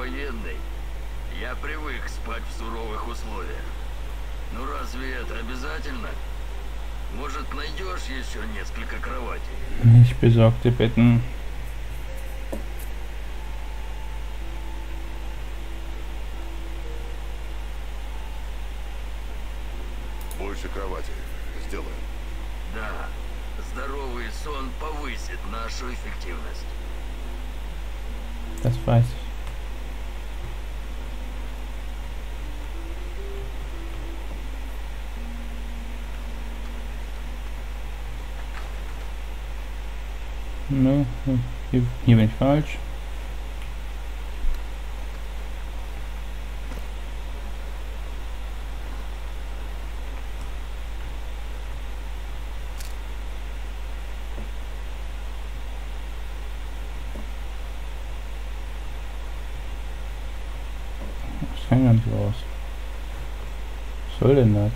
военный, я привык спать в суровых условиях. Ну разве это обязательно? Может, найдешь еще несколько кроватей? Ich besorgte Betten. Больше кровати. Сделаем. Да, здоровый сон повысит нашу эффективность. Das weiß ich. Nö, hier, hier bin ich falsch. Das kann gar nicht raus. Was soll denn das?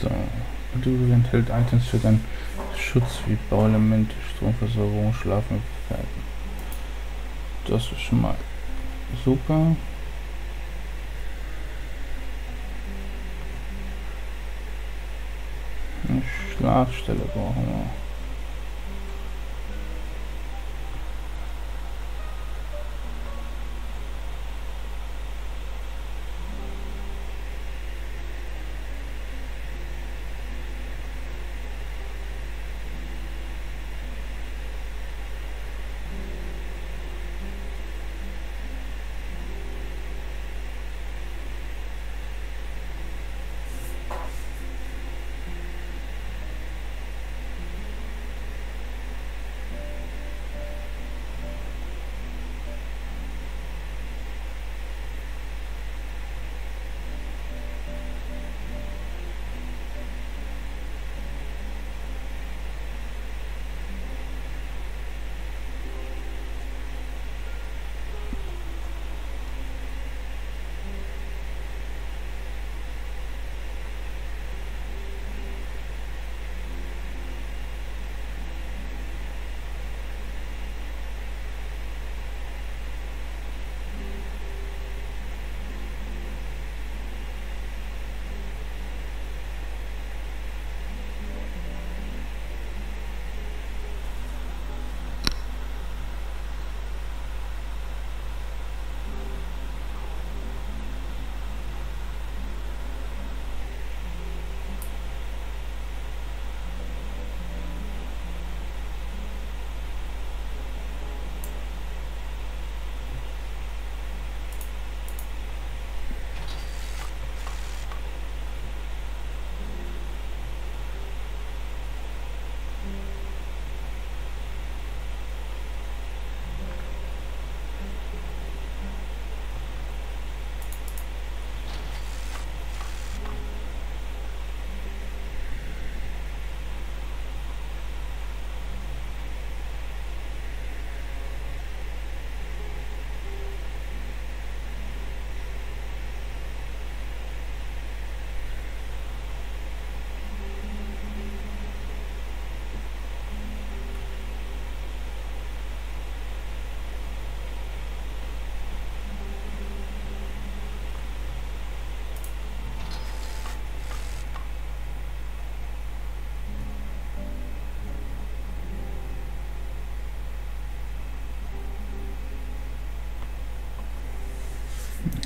So, Modul enthält Items für deinen Schutz wie Bauelemente, Stromversorgung, Schlafmöglichkeiten. Das ist schon mal super. Eine Schlafstelle brauchen wir.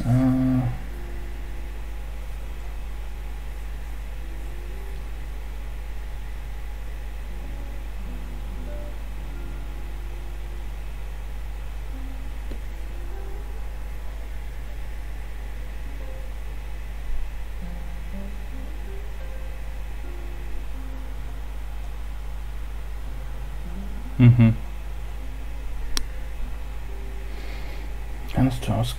Uh, Mm-hmm. End task.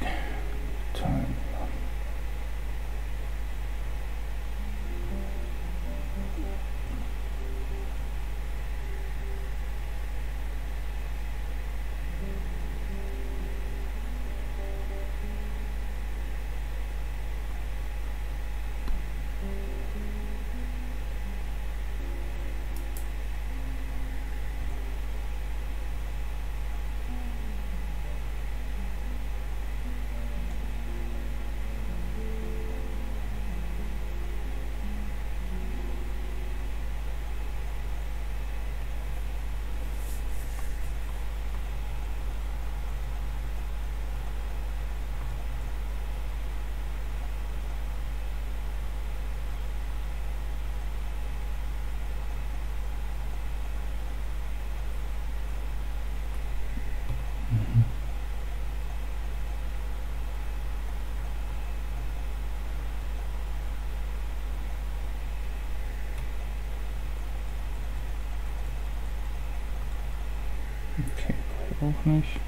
Auch nicht.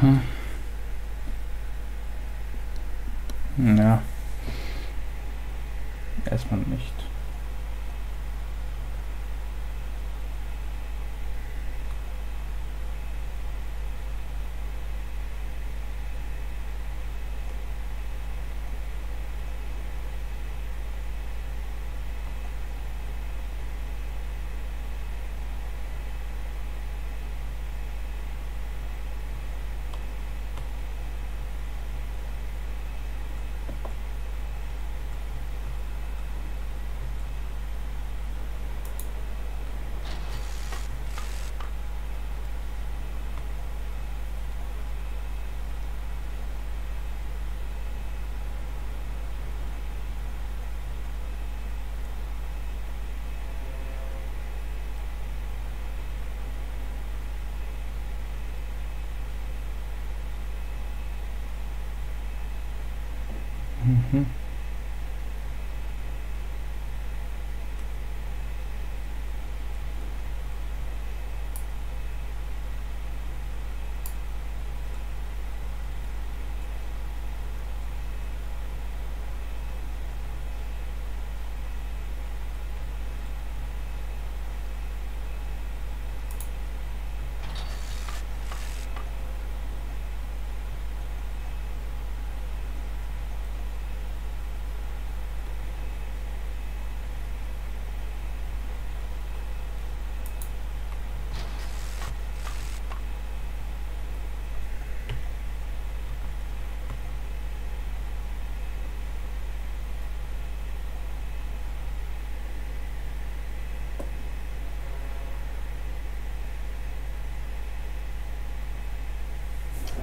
Mhm. Ja. Erstmal nicht. Mm-hmm.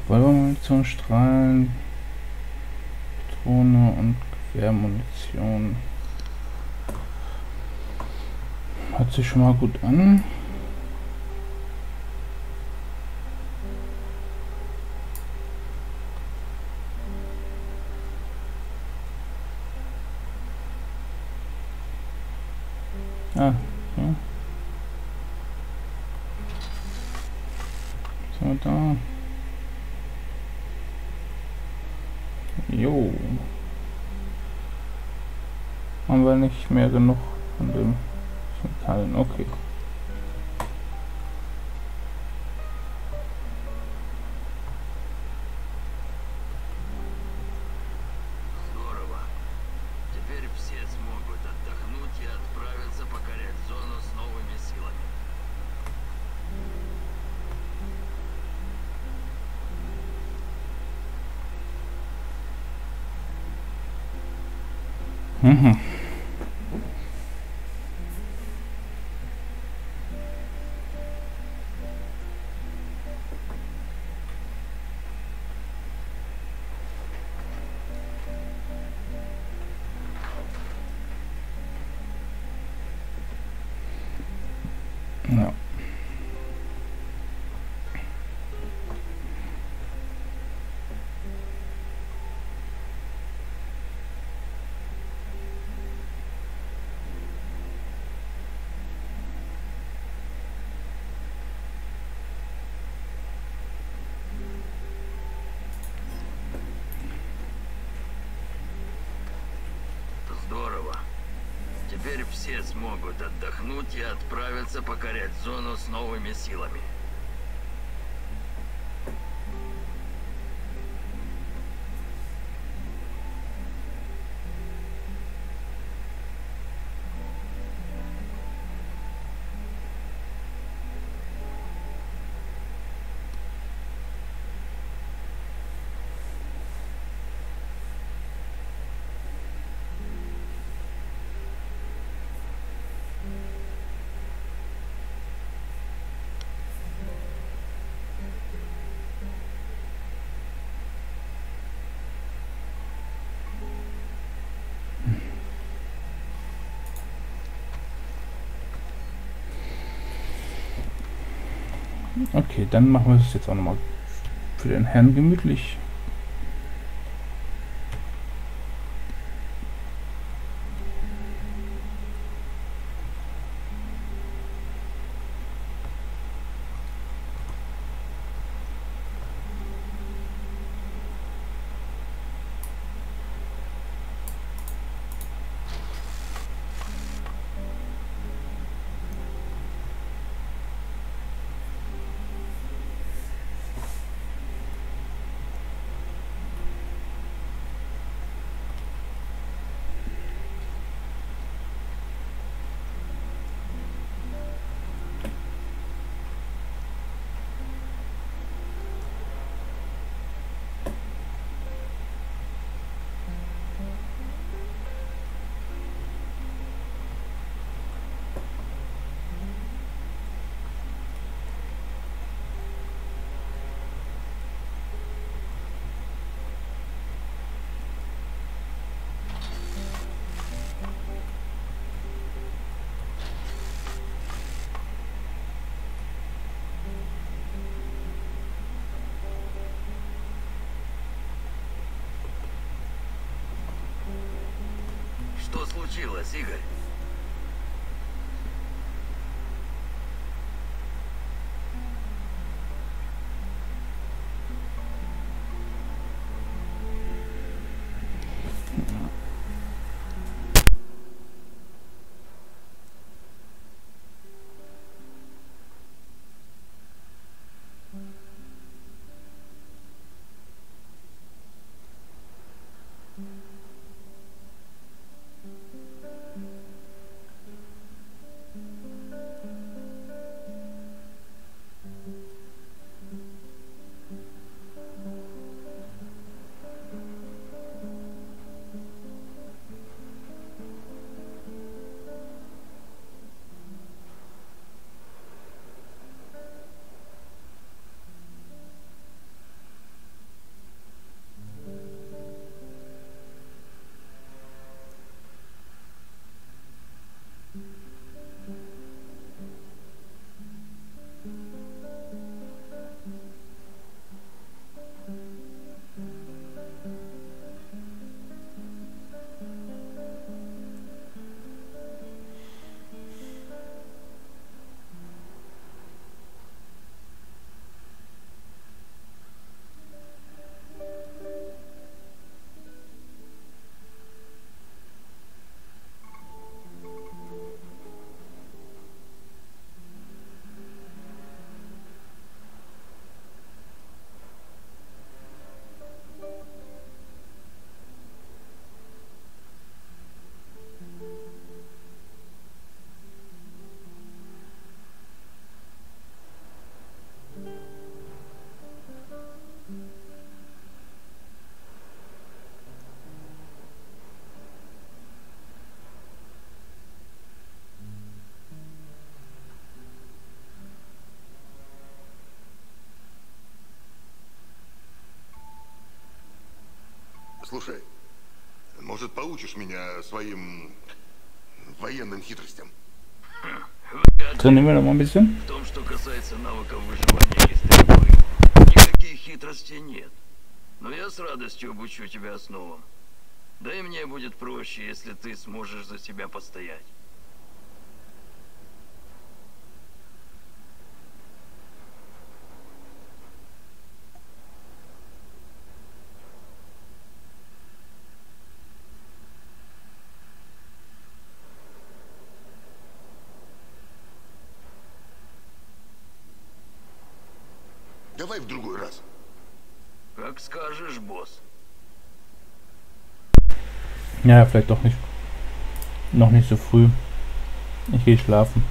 Revolvermunition, Strahlen, Patrone und Gewehrmunition. Hört sich schon mal gut an. Ah, so. So, da. Jo haben wir nicht mehr genug von dem Teilen. Okay. Mm-hmm. Теперь все смогут отдохнуть и отправиться покорять зону с новыми силами. Okay, dann machen wir es jetzt auch nochmal für den Herrn gemütlich. Случилось, Игорь? Слушай, может, поучишь меня своим военным хитростям? Mal ein bisschen. В том, что касается навыков выживания и стрельбы, никаких хитростей нет. Но я с радостью обучу тебя основам. Да и мне будет проще, если ты сможешь за себя постоять. Давай в другой раз. Как скажешь, босс. Ja, vielleicht doch nicht. Noch nicht so früh. Ich gehe schlafen.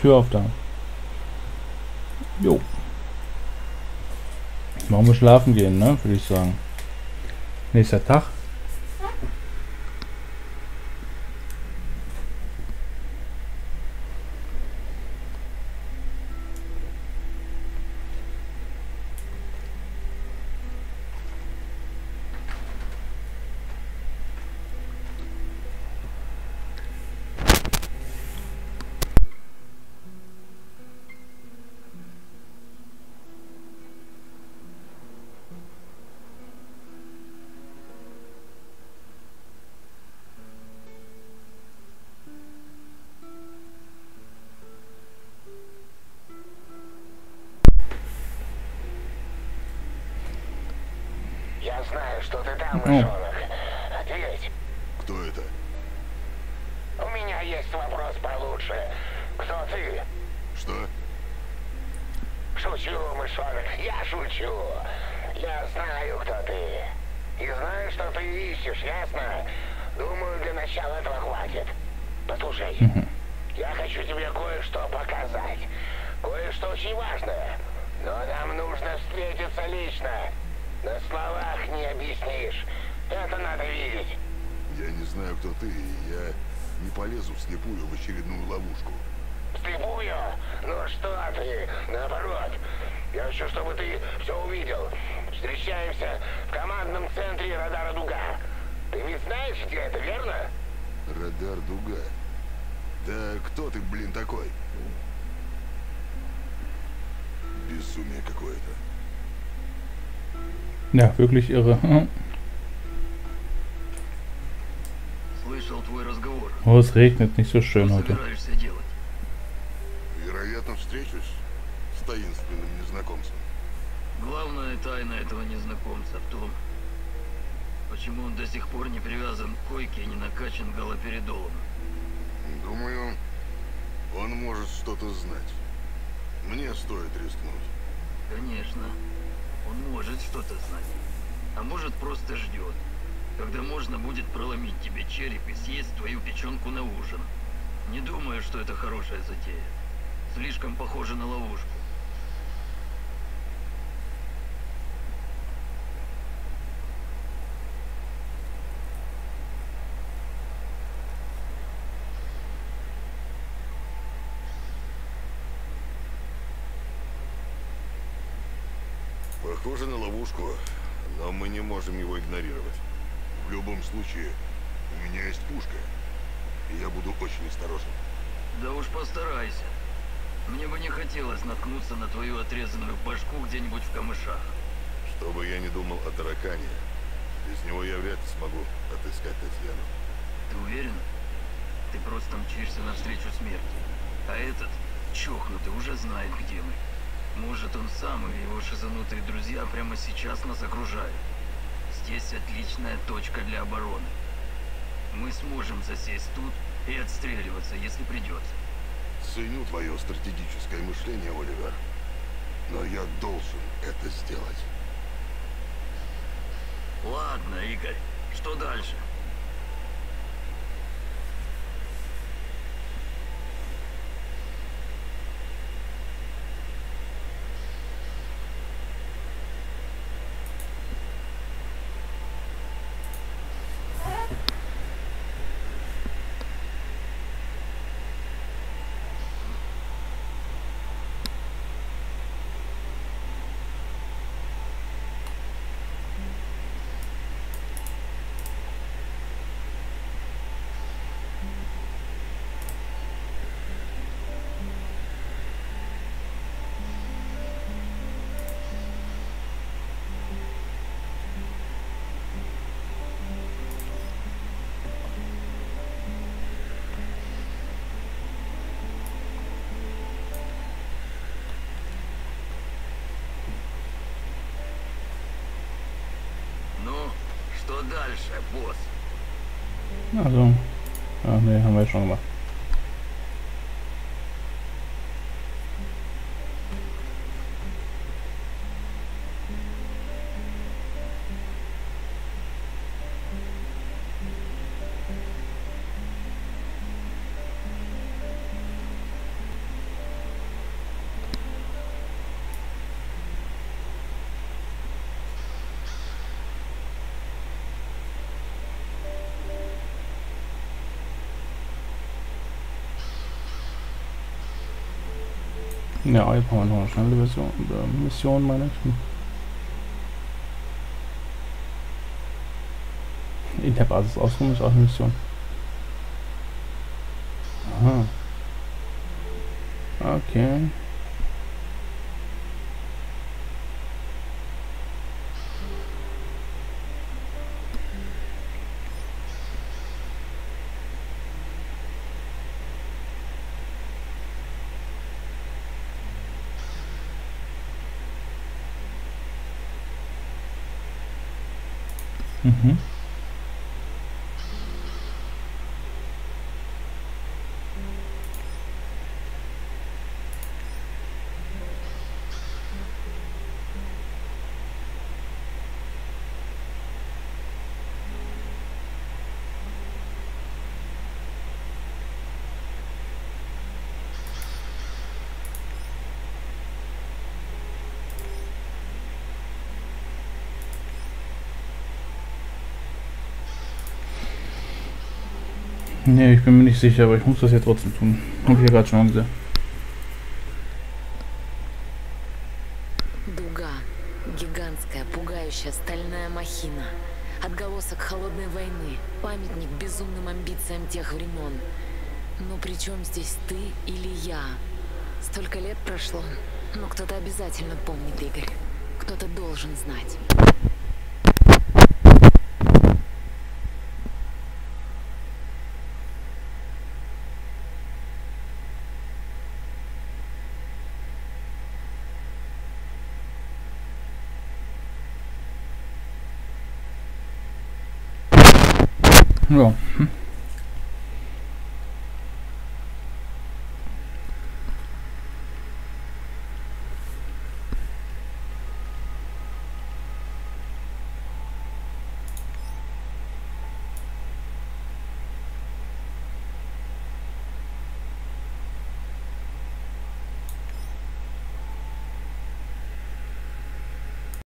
Tür auf da. Jo. Machen wir schlafen gehen, ne? Würde ich sagen. Nächster Tag. Я знаю, что ты там, Ну. мышонок. Ответь. Кто это? У меня есть вопрос получше. Кто ты? Что? Шучу, мышонок, я шучу. Я знаю, кто ты. И знаю, что ты ищешь, ясно? Думаю, для начала этого хватит. Послушай, я хочу тебе кое-что показать. Кое-что очень важное. Но нам нужно встретиться лично. На словах не объяснишь. Это надо видеть. Я не знаю, кто ты, и я не полезу вслепую в очередную ловушку. Вслепую? Ну что ты? Наоборот. Я хочу, чтобы ты все увидел. Встречаемся в командном центре радара Дуга. Ты ведь знаешь, где это, верно? Радар Дуга. Да кто ты, блин, такой? Безумие какое-то. Ja, wirklich irre. Слышал твой разговор. Oh, es regnet nicht so schön heute. собираешься делать? Вероятно, встречусь с таинственным незнакомцем. Главная тайна этого незнакомца в том, почему он до сих пор не привязан к койке и не накачан галоперидолом. Думаю, он может что-то знать. Мне стоит рискнуть. Конечно, он может что-то знать. А может просто ждет, когда можно будет проломить тебе череп и съесть твою печенку на ужин. Не думаю, что это хорошая затея. Слишком похоже на ловушку. Похоже на ловушку, но мы не можем его игнорировать. В любом случае, у меня есть пушка, и я буду очень осторожен. Да уж постарайся. Мне бы не хотелось наткнуться на твою отрезанную башку где-нибудь в камышах. Что бы я ни думал о таракане, без него я вряд ли смогу отыскать Татьяну. Ты уверен? Ты просто мчишься навстречу смерти. А этот, чокнутый, уже знает, где мы. Может, он сам или его шизанутые друзья прямо сейчас нас окружают. Здесь отличная точка для обороны. Мы сможем засесть тут и отстреливаться, если придется. Ценю твое стратегическое мышление, Оливер. Но я должен это сделать. Ладно, Игорь, что дальше? дальше, босс? Also, ach nee, haben wir ja schon gemacht. Noch eine schnelle Version, äh, Mission, meine ich. In der Basis ausruhen ist auch eine Mission. Aha. Okay. -hmm. Ne, ich bin mir nicht sicher, aber ich muss das ja trotzdem tun. Hab ich ja gerade schon gesagt. Дуга. Гигантская, пугающая стальная махина. Отголосок холодной войны. Памятник безумным амбициям тех времен. Но при чем здесь ты или я? Столько лет прошло, но кто-то обязательно помнит, Игорь. Кто-то должен знать. Ja. Hm.